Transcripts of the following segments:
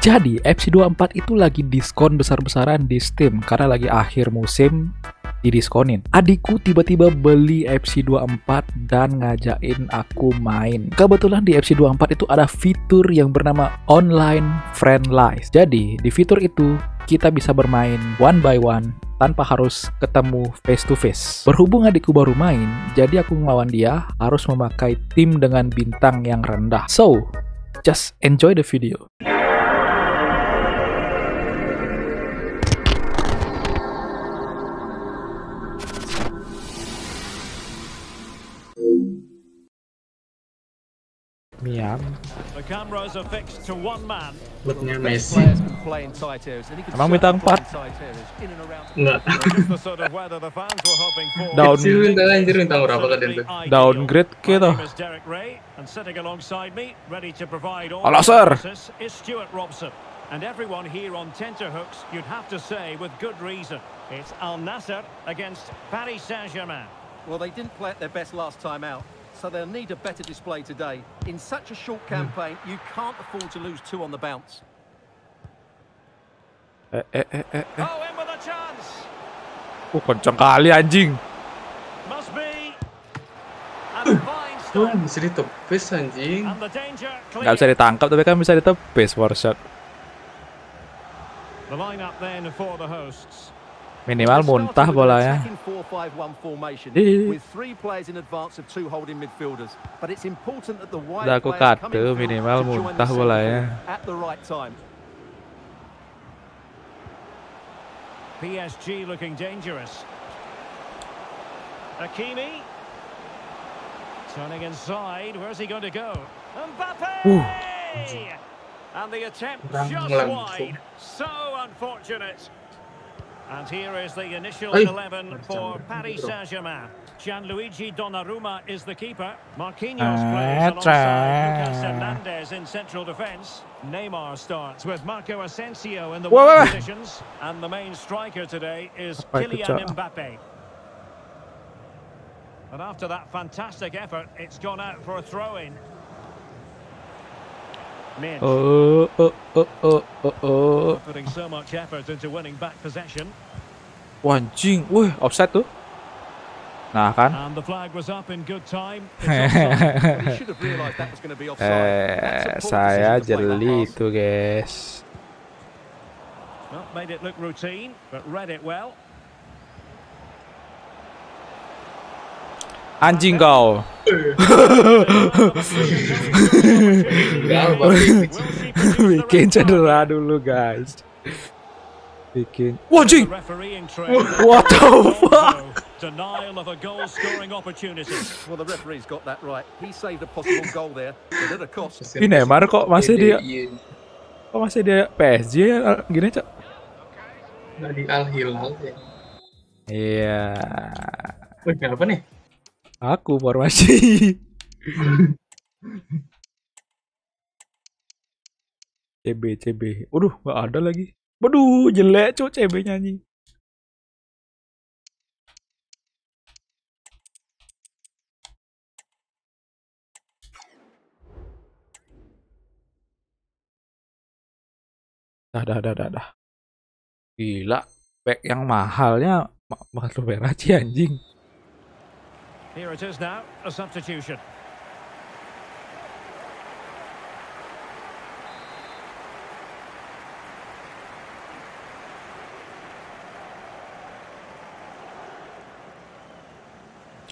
Jadi, FC24 itu lagi diskon besar-besaran di Steam karena lagi akhir musim didiskonin. Adikku tiba-tiba beli FC24 dan ngajakin aku main. Kebetulan di FC24 itu ada fitur yang bernama Online Friend List. Jadi, di fitur itu kita bisa bermain one by one tanpa harus ketemu face to face. Berhubung adikku baru main, jadi aku ngelawan dia harus memakai tim dengan bintang yang rendah. So, just enjoy the video. Miam. The cameras are fixed to one man. Klubnya Best Messi. players can play in tight and he can Emang certainly bintang play empat? in tight in and around. Enggak. Just the sort of the fans were hoping for. Down. Kecil bintang anjir bintang berapa kalian tuh? Absolutely Downgrade ideal. kita. My name Derek Ray, and sitting alongside me, ready to provide all the sir. analysis, is Stuart Robson. And everyone here on tenterhooks, you'd have to say with good reason. It's Al Nassr against Paris Saint-Germain. Well, they didn't play at their best last time out, so they'll need a better display today. In such a short campaign, you can't afford to lose two on the bounce. Eh, eh, eh, eh, eh. Oh, in with a chance. Uh, kenceng kali anjing. Must be. Fine Wah, stop. bisa ditepis anjing. Nggak bisa ditangkap tapi kan bisa ditepis for shot. The lineup then for the hosts. Minimal They're muntah starting with an bolanya. attacking 4-5-1 formation Eh. with three players in advance of two holding midfielders. But it's important that the wide Udah aku players come kate, in field minimal muntah the bolanya. at the right time. PSG looking dangerous. Hakimi. Turning inside. Where's he going to go? Mbappe! Ooh. And the attempt just wide. So unfortunate. And here is the initial Ay, 11 for Paris. Saint-Germain. Gianluigi Donnarumma is the keeper. Marquinhos Ah, plays alongside Lucas Hernandez in central defence. Neymar starts with Marco Asensio in the wide positions. And the main striker today is Kylian Mbappe. And after that fantastic effort, it's gone out for a throw-in. Oh, oh, oh, oh, oh, oh. Wanjing, offset tuh. Nah kan. eh, saya jeli itu guys. Anjing kau. Bikin cedera dulu, guys. Bikin. Trail. What the fuck? Denial of a goal-scoring opportunity. Well, the referee's got that right. He saved a possible goal there, but at a cost. Ini Neymar kok masih dia kok masih dia PSG ya gini, Cok? Nggak di Al Hilal ya. Iya. Wih, kenapa nih? Aku formasi. CB CB. Waduh, nggak ada lagi. Waduh, jelek cok CB nyanyi. Dah, dah, dah, dah, dah. Gila, back yang mahalnya ma- mahal Verratti anjing. Here it is now, a substitution.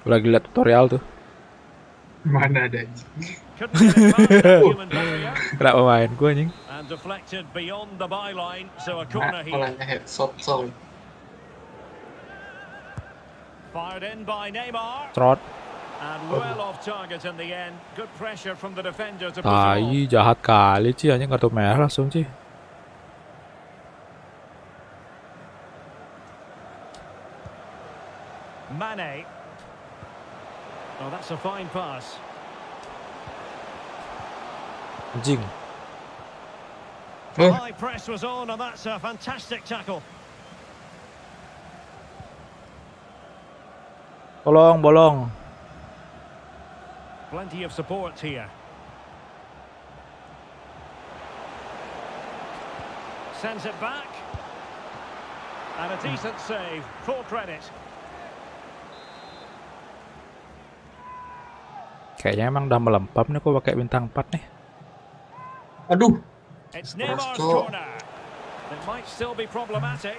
Lagi liat tutorial tuh. Mana ada anjing? Couldn't get it past the human barrier Kena pemain gue anjing. and deflected beyond the byline, so a corner here. malahnya headshot sound. Fired in by Neymar Trot. and well off target in the end. Good pressure from the defender to put it off. Tai jahat kali Ci anjing kartu merah langsung Ci. Mane. Oh, that's a fine pass. Anjing. Oh, High press was on, and that's a fantastic tackle. Tolong bolong. Plenty of support here. Sends it back. And a decent save. Full credit. Kayaknya emang udah melempem nih kok pakai bintang 4 nih. Aduh, It's Neymar's Roscoe. corner. It might still be problematic.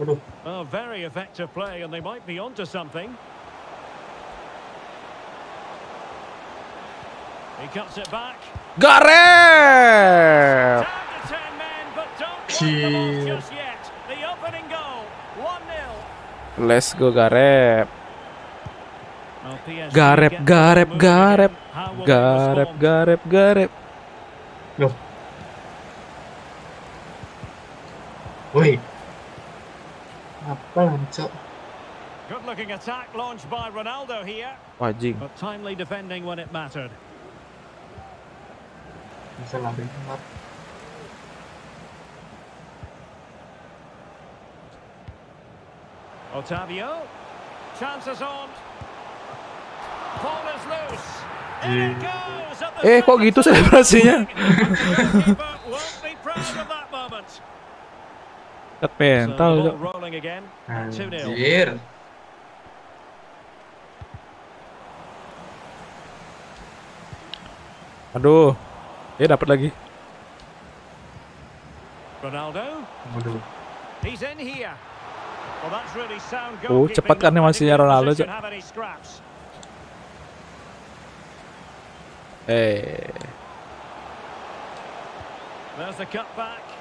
aduh. Oh, very effective play, and they might be onto something. He cuts it back. Gareth! Down 10 men, but don't wipe them off Shit. just yet. The opening goal, 1-0. Let's go Gareth. Well, PSG Garep, get garep, moving garep. again. How Apa lancok? Good looking attack launched by Ronaldo here, Wah anjing. but timely defending when it mattered. Bisa lari banget. Otavio. Chances on. Ball is loose. Eh kok gitu selebrasinya? Set mental itu. Anjir. Aduh. Dia dapat lagi. Ronaldo. Aduh. He's in here. Oh, cepat kan masihnya Ronaldo, Cok. Eh. There's the cutback.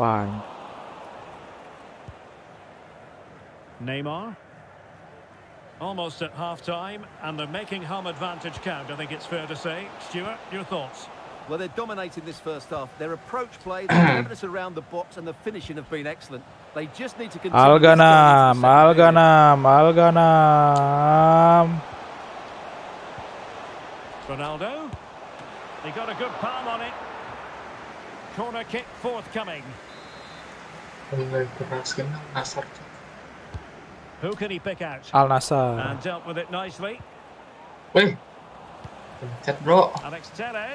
Back. Neymar. Almost at half time, and they're making home advantage count, I think it's fair to say. Stuart, your thoughts? Well, they're dominating this first half. Their approach play, their cleverness around the box, and the finishing have been excellent. They just need to continue. this going into the Alganam, second. Alganam, Alganam. Ronaldo. He got a good palm on it. Corner kick forthcoming. Who can he pick out? Al Nassr. And dealt with it nicely. Woi. Pencet bro. Alex the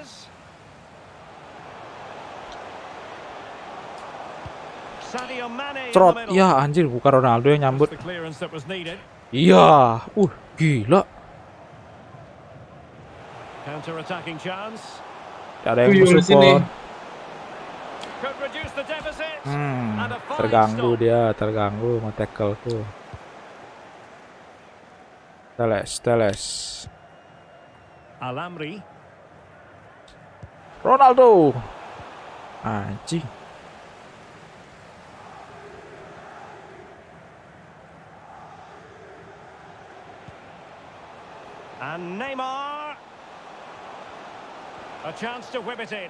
Trot. Ya anjir bukan Ronaldo yang nyambut. Iya. Uh, gila. Counter-attacking chance. Gak ada yang support. Could reduce the deficit. Hmm, terganggu dia, terganggu sama tackle tuh. Teles, Teles. Alamri. Ronaldo. Anjing. And Neymar. A chance to whip it in.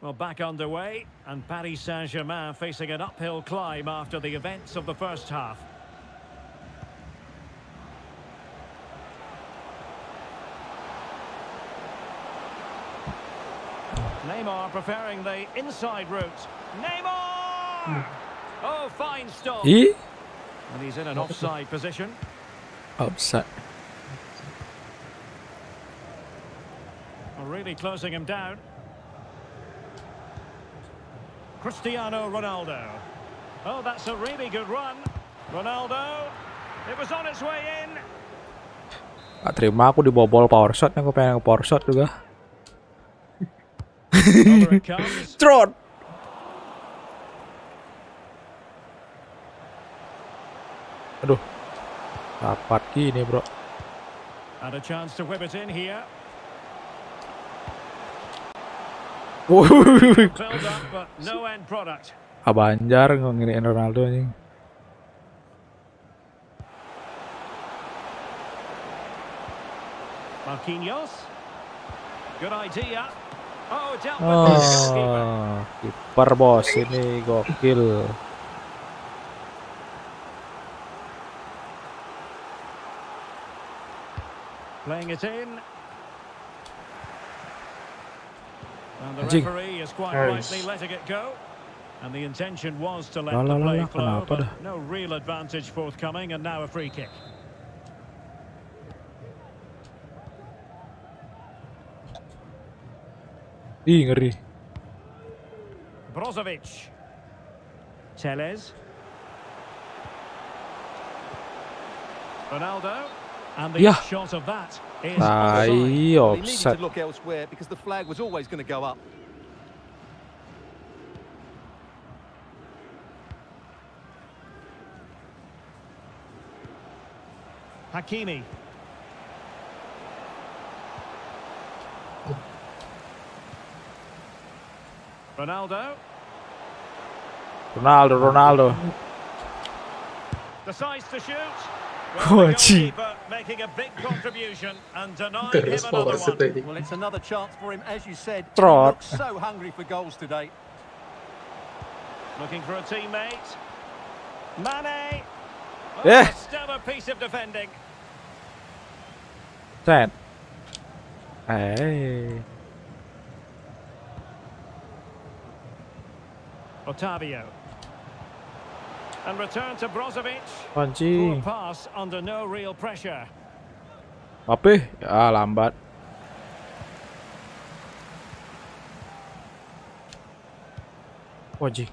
Well, back underway, and Paris Saint-Germain facing an uphill climb after the events of the first half. Neymar preferring the inside route. Neymar! Oh, fine stop. Ih, And he's in an offside position. offside. Well, really closing him down. Cristiano Ronaldo. Oh, that's a really good run. Ronaldo. It was on its way in. Gak terima aku dibobol power shot, aku pengen power shot juga. Trot. Aduh. Dapat gini, Bro. And a chance to whip it in here. Abanjar Anjar ngiriin Ronaldo anjing. Marquinhos. Good idea. Oh, oh kiper bos ini gokil. Playing it in. And the Anjing. referee is quite Nice. rightly letting it go. And the intention was to let La, la, the play la, flow, but no real advantage forthcoming, and now a free kick. Ih, ngeri. Brozovic. Telles. Ronaldo. And the Yeah. shot of that is ah, Tai offside. He needed to look elsewhere because the flag was always going to go up. Hakimi. Ronaldo Ronaldo, Ronaldo. decides to shoot. Well, the gee. goalkeeper making a big contribution and denying Terus him power another set one. tadi. Well, it's another chance for him, as you said. He Trot. so hungry for goals today. Looking for a teammate. Mane. Oh, Yeah. a stellar piece of defending. Set. Eh. Otavio. And return to Brozovic. Panci. Pass under no real pressure. Apa? Ya, lambat. Wajib.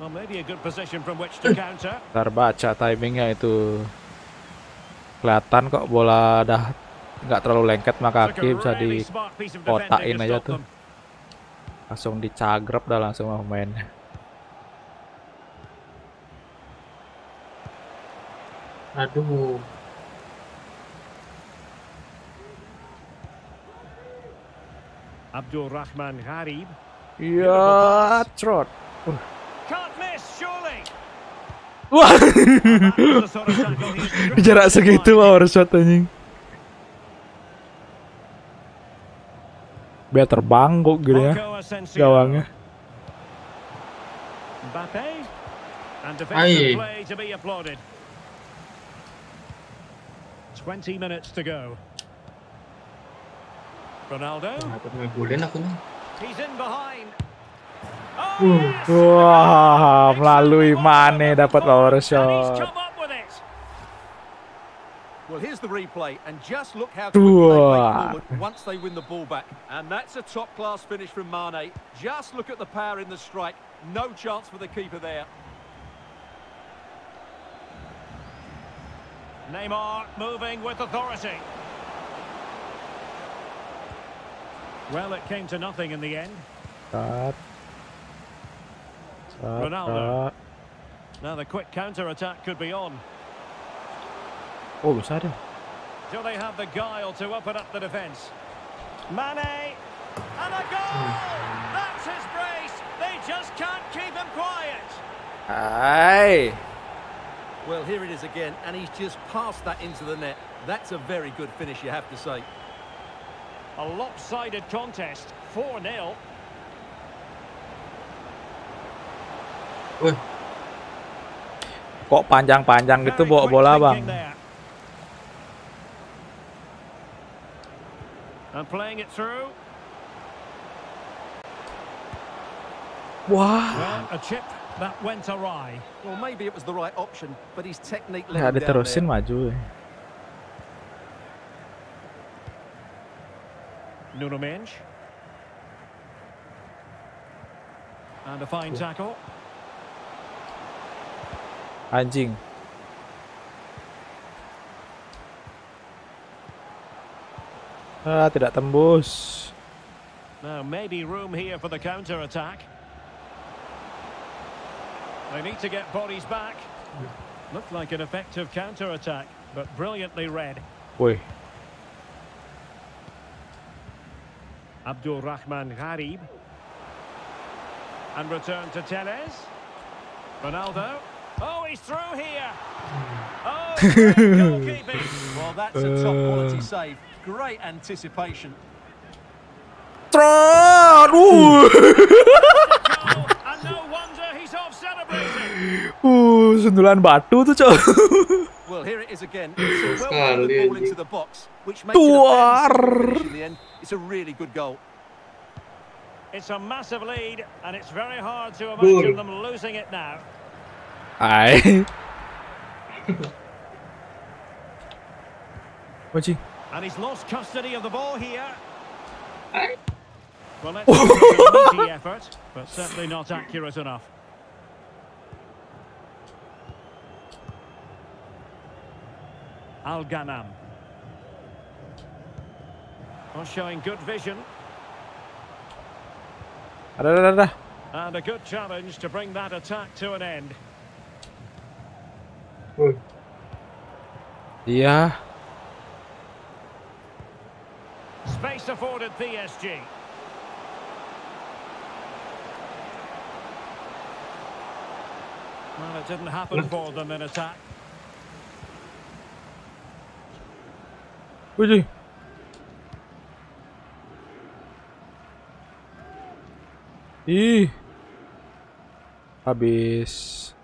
Well, maybe a good position from which to counter. Terbaca timingnya itu kelihatan kok bola dah nggak terlalu lengket maka kaki bisa di aja tuh langsung dicagrep dah langsung sama pemainnya. Aduh. Abdul Rahman Harib, ya trot. Uh. Wah. Jarak segitu power shot anjing. Biar terbang kok gitu ya gawangnya. Aye. play to be applauded. 20 minutes to go. Ronaldo. Kenapa ngegulin aku nih? He's in behind. Uh, Oh! Wah, melalui Mane dapat power shot. Well, here's the replay, and just look how quickly they break forward once they win the ball back. And that's a top-class finish from Mane. Just look at the power in the strike. No chance for the keeper there. Neymar moving with authority. Well, it came to nothing in the end. Sat. Sat, Ronaldo. sat. Now the quick counter-attack could be on. Oh, bisa deh. Do they have the guile to open up the defence? Mane! And a goal! That's his brace! They just can't keep him quiet! Hai. Well, here it is again, and he's just passed that into the net. That's a very good finish, you have to say. A lopsided contest, 4-0. Wih, Kok panjang-panjang gitu bawa bola, thinking Bang? And playing it through. Wah. Well, a chip that went awry. Well, maybe it was the right option, but his technique let Ya him down diterusin there. maju. Nuno Mendes. And a fine tackle. Anjing. Ah, tidak tembus. Now, maybe room here for the counter-attack. They need to get bodies back. Looked like an effective counter-attack, but brilliantly read. Woi, Abdul Rahman Gharib. And return to Telles. Ronaldo. Oh, he's through here. Oh, goalkeeping. Well, that's a top quality save. Great anticipation. Trot! Goal, and no wonder he's off celebrating. uh, sundulan batu tuh, Cok. Well, here it is again. It's a well ball into the box, which makes it a Tuar. fairly simple finish in the end. It's a really good goal. It's a massive lead, and it's very hard to imagine them losing it now. Ay. Anjing. And he's lost custody of the ball here. Ay. Well, let's a meaty effort, but certainly not accurate enough. Al Ghanam. Well, showing good vision and a good challenge to bring that attack to an end. Wih, Iya. Afforded PSG. Well, it didn't happen for them in attack. Anjing. Ih. Habis.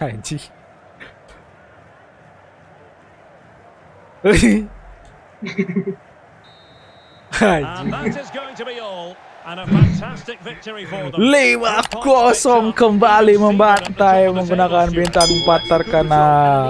Anjing. Lima kosong kembali membantai menggunakan bintang 4 terkenal.